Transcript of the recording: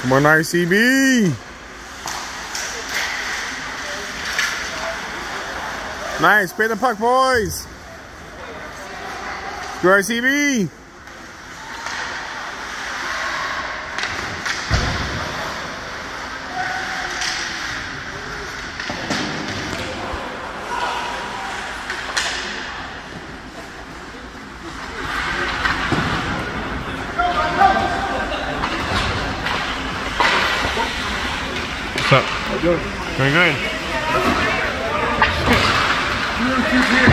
Come on, RCB. Nice. Spin the puck, boys. Go RCB. What's up? Very good.